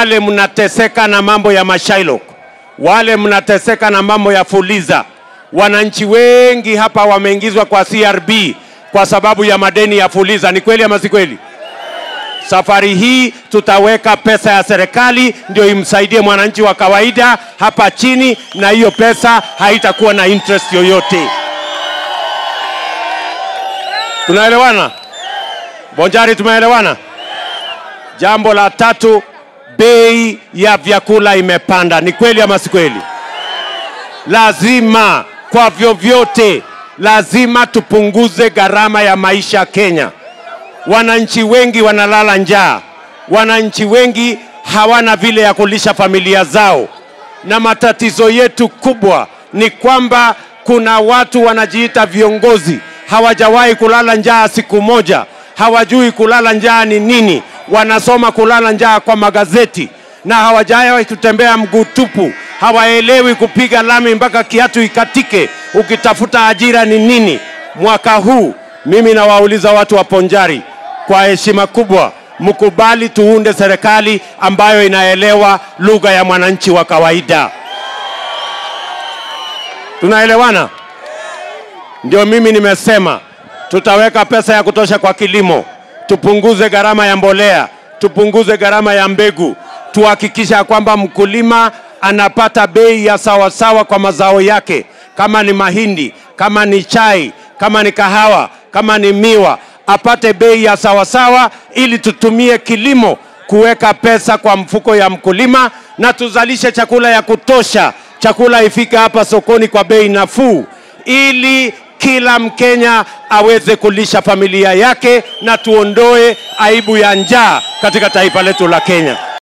wale mnateseka na mambo ya Mashailok, wale mnateseka na mambo ya Fuliza. Wananchi wengi hapa wameingizwa kwa CRB kwa sababu ya madeni ya Fuliza. Ni kweli ama si kweli? Safari hii tutaweka pesa ya serikali ndio imsaidie mwananchi wa kawaida hapa chini, na hiyo pesa haitakuwa na interest yoyote. Tunaelewana? Bonjari, tumeelewana? Jambo la tatu, bei ya vyakula imepanda. Ni kweli ama si kweli? Lazima kwa vyovyote, lazima tupunguze gharama ya maisha Kenya. Wananchi wengi wanalala njaa, wananchi wengi hawana vile ya kulisha familia zao, na matatizo yetu kubwa ni kwamba kuna watu wanajiita viongozi, hawajawahi kulala njaa siku moja, hawajui kulala njaa ni nini, wanasoma kulala njaa kwa magazeti na hawajawahi kutembea mguu tupu, hawaelewi kupiga lami mpaka kiatu ikatike ukitafuta ajira ni nini. Mwaka huu mimi nawauliza watu wa Ponjari kwa heshima kubwa, mkubali tuunde serikali ambayo inaelewa lugha ya mwananchi wa kawaida. Tunaelewana? Ndio mimi nimesema tutaweka pesa ya kutosha kwa kilimo, tupunguze gharama ya mbolea, tupunguze gharama ya mbegu, tuhakikisha kwamba mkulima anapata bei ya sawasawa kwa mazao yake, kama ni mahindi, kama ni chai, kama ni kahawa, kama ni miwa, apate bei ya sawasawa, ili tutumie kilimo kuweka pesa kwa mfuko ya mkulima na tuzalishe chakula ya kutosha, chakula ifike hapa sokoni kwa bei nafuu, ili kila Mkenya aweze kulisha familia yake na tuondoe aibu ya njaa katika taifa letu la Kenya.